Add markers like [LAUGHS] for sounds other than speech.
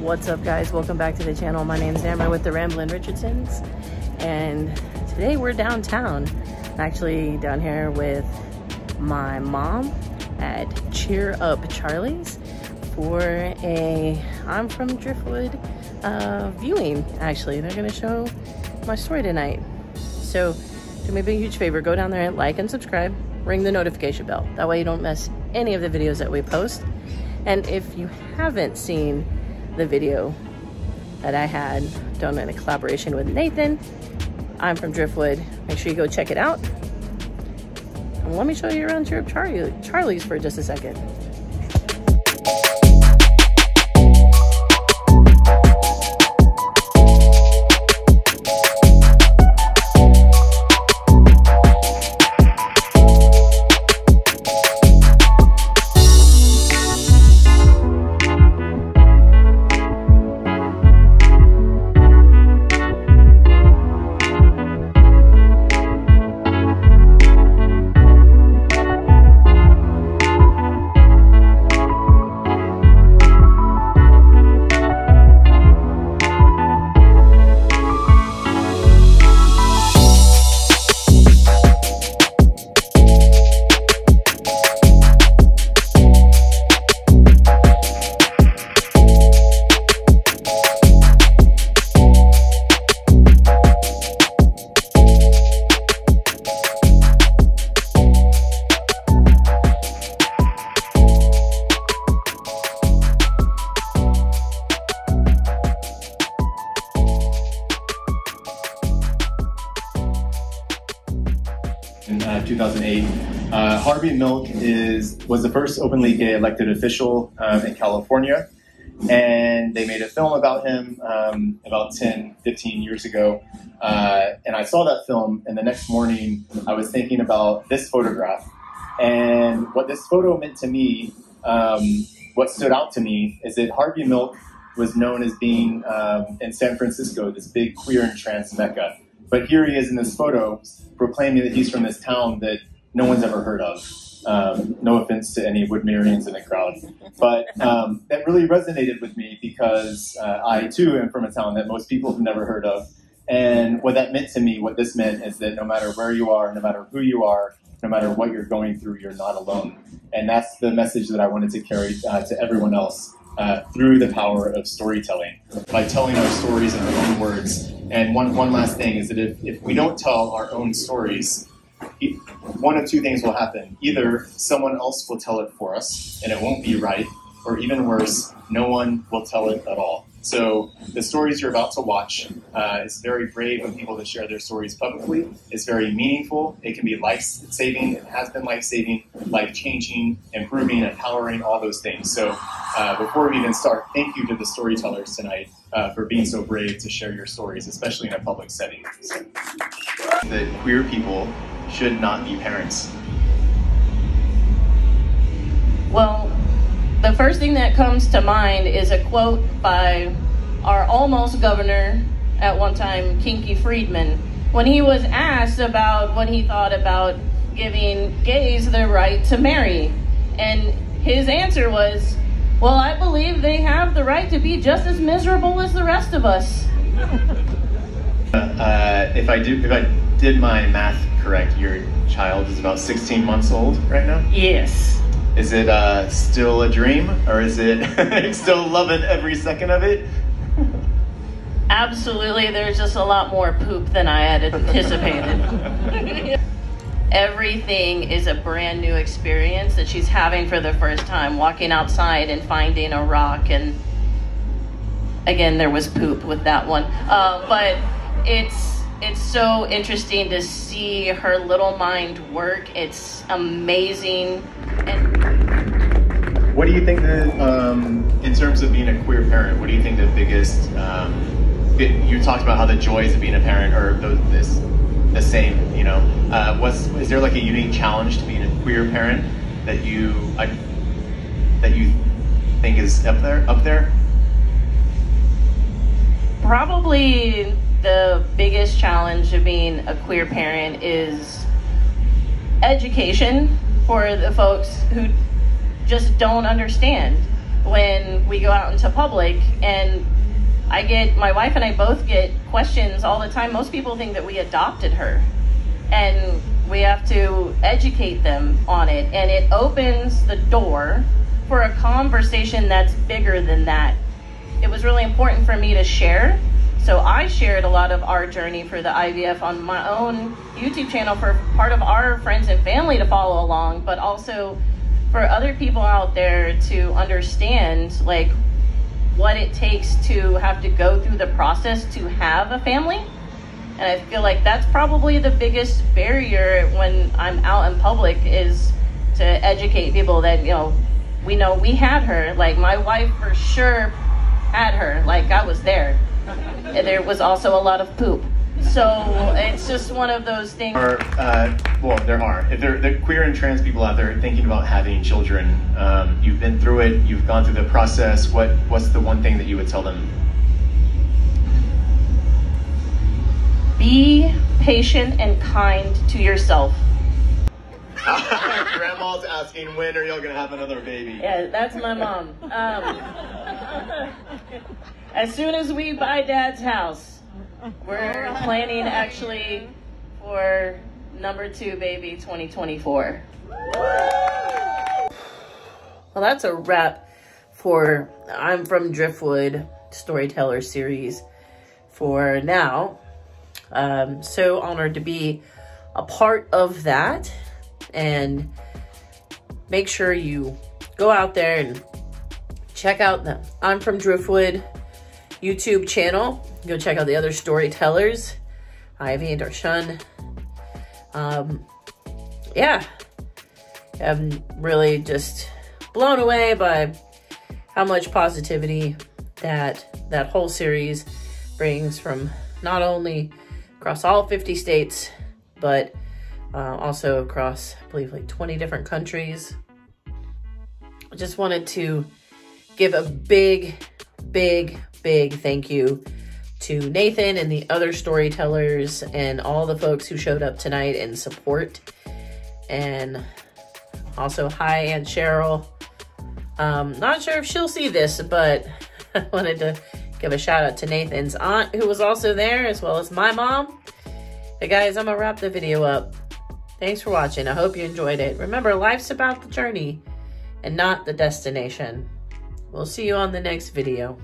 What's up guys? Welcome back to the channel. My name is Amber with the Ramblin' Richardsons and today we're downtown. Actually down here with my mom at Cheer Up Charlie's for a I'm from Driftwood uh, viewing actually. They're gonna show my story tonight. So do me a big huge favor, go down there and like and subscribe, ring the notification bell. That way you don't miss any of the videos that we post. And if you haven't seen the video that I had done in a collaboration with Nathan, I'm from Driftwood. Make sure you go check it out. And let me show you around Charlie, Charlie's for just a second. In uh, 2008. Uh, Harvey Milk is was the first openly gay elected official um, in California, and they made a film about him um, about 10, 15 years ago. Uh, and I saw that film, and the next morning I was thinking about this photograph and what this photo meant to me. Um, what stood out to me is that Harvey Milk was known as being um, in San Francisco this big queer and trans mecca. But here he is in this photo proclaiming that he's from this town that no one's ever heard of. Um, no offense to any Woodmerians in the crowd, but um, that really resonated with me because uh, I too am from a town that most people have never heard of. And what that meant to me, what this meant is that no matter where you are, no matter who you are, no matter what you're going through, you're not alone. And that's the message that I wanted to carry uh, to everyone else uh, through the power of storytelling, by telling our stories in our own words. And one, one last thing is that if, if we don't tell our own stories, one of two things will happen. Either someone else will tell it for us, and it won't be right, or even worse, no one will tell it at all. So the stories you're about to watch uh, is very brave of people to share their stories publicly. It's very meaningful. It can be life saving. It has been life saving, life changing, improving, empowering, all those things. So uh, before we even start, thank you to the storytellers tonight uh, for being so brave to share your stories, especially in a public setting. So, that queer people should not be parents. First thing that comes to mind is a quote by our almost governor at one time, Kinky Friedman, when he was asked about what he thought about giving gays the right to marry. And his answer was, Well, I believe they have the right to be just as miserable as the rest of us. Uh, if I do, if I did my math correct, your child is about 16 months old right now. Yes. Is it uh, still a dream, or is it [LAUGHS] still loving every second of it? Absolutely, there's just a lot more poop than I had anticipated. [LAUGHS] Everything is a brand new experience that she's having for the first time, walking outside and finding a rock. And again, there was poop with that one. Uh, but it's it's so interesting to see her little mind work. It's amazing. And What do you think that, um, in terms of being a queer parent, what do you think the biggest? Um, you talked about how the joys of being a parent are those, this, the same. You know, uh, what's is there like a unique challenge to being a queer parent that you I, that you think is up there? Up there? probably the biggest challenge of being a queer parent is education for the folks who just don't understand. when we go out into public and I get my wife and I both get questions all the time. Most people think that we adopted her. And we have to educate them on it and it opens the door for a conversation that's bigger than that. It was really important for me to share. So I shared a lot of our journey for the IVF on my own YouTube channel for part of our friends and family to follow along, but also for other people out there to understand like what it takes to have to go through the process to have a family. And I feel like that's probably the biggest barrier when I'm out in public is to educate people that, you know, we know we had her. Like my wife for sure had her. Like I was there. There was also a lot of poop. So it's just one of those things. Are, uh, well, there are. If there, the queer and trans people out there thinking about having children, um, you've been through it, you've gone through the process. What What's the one thing that you would tell them? Be patient and kind to yourself. Grandma's asking when are y'all gonna have another baby? Yeah, that's my mom. Um, as soon as we buy Dad's house, we're planning actually for number two baby 2024. Well, that's a wrap for I'm from Driftwood Storyteller series for now. Um, so honored to be a part of that and make sure you go out there and check out the I'm from Driftwood YouTube channel. Go check out the other storytellers, Ivy and Darshun. Um, yeah, I'm really just blown away by how much positivity that that whole series brings from not only across all 50 states, but uh, also across, I believe, like 20 different countries. I just wanted to give a big, big, big thank you to Nathan and the other storytellers and all the folks who showed up tonight in support. And also, hi, Aunt Cheryl. Um, not sure if she'll see this, but [LAUGHS] I wanted to give a shout out to Nathan's aunt who was also there, as well as my mom. Hey guys, I'm gonna wrap the video up. Thanks for watching. I hope you enjoyed it. Remember, life's about the journey and not the destination. We'll see you on the next video.